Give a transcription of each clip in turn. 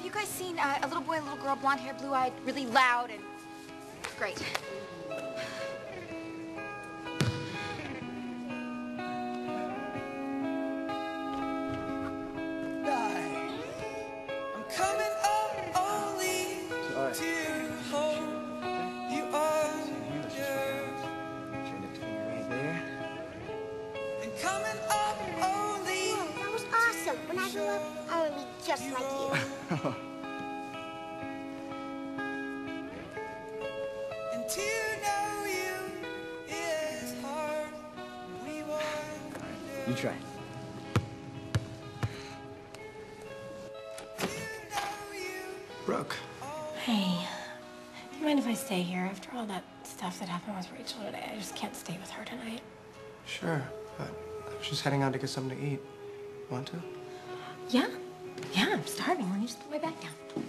have you guys seen uh, a little boy a little girl, blonde hair, blue eyed, really loud and great? I'm coming up only to You try. To know you. Brooke. Hey, do you mind if I stay here after all that stuff that happened with Rachel today? I just can't stay with her tonight. Sure, but I was just heading out to get something to eat. Want to? Yeah? Yeah, I'm starving. Why don't you just put my back down?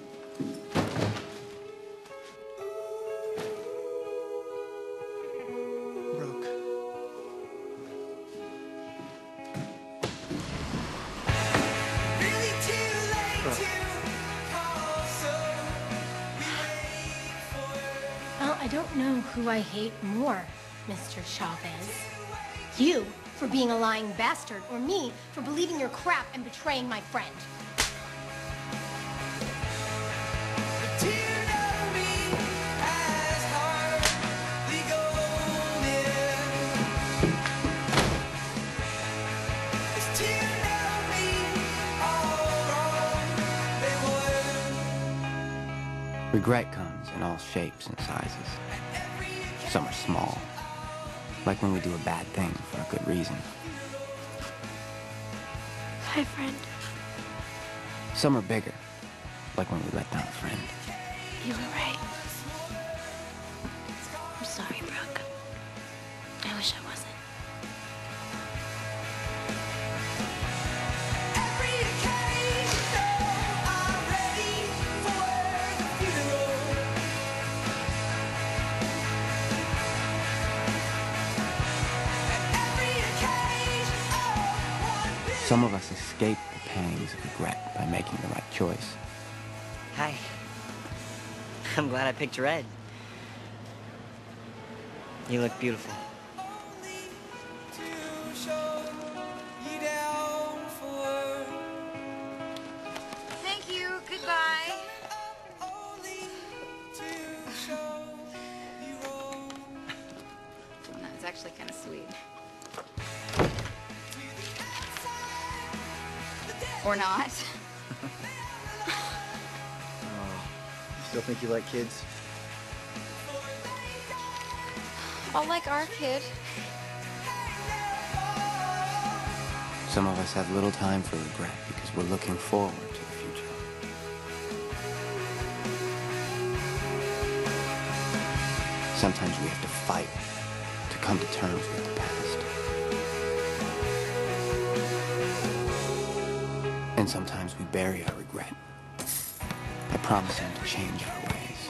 I don't know who I hate more, Mr. Chavez. You for being a lying bastard, or me for believing your crap and betraying my friend. Regret comes in all shapes and sizes. Some are small, like when we do a bad thing for a good reason. Hi, friend. Some are bigger, like when we let down a friend. You were right. I'm sorry, Brooke. I wish I wasn't. Some of us escape the pangs of regret by making the right choice. Hi. I'm glad I picked red. You look beautiful. to show you down for. Thank you. Goodbye. Only to show you wrong. That's actually kind of sweet. Or not. Oh. Still think you like kids? All like our kid. Some of us have little time for regret because we're looking forward to the future. Sometimes we have to fight to come to terms with the past. And sometimes we bury our regret by promising to change our ways.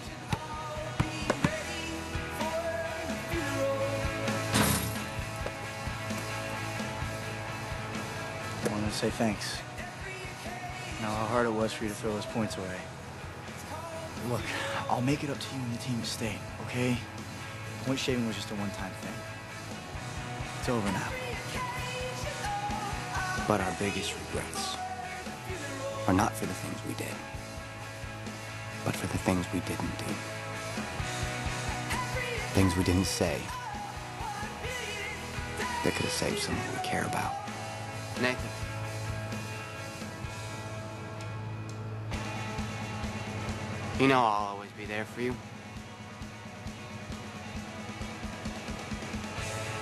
I want to say thanks. Know how hard it was for you to throw those points away. Look, I'll make it up to you and the team at state, okay? Point shaving was just a one-time thing. It's over now. But our biggest regrets are not for the things we did, but for the things we didn't do. Things we didn't say that could have saved someone we care about. Nathan. You know I'll always be there for you.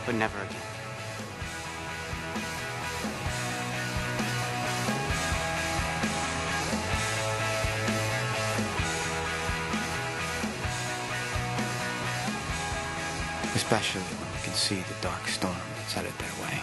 But never again. especially when we can see the dark storm that's headed their way.